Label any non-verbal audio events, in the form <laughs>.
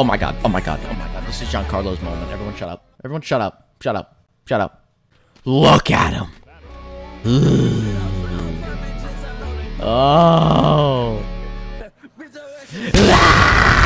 Oh my god. Oh my god. Oh my god. This is Giancarlo's moment. Everyone shut up. Everyone shut up. Shut up. Shut up. Look at him. Oh. <laughs>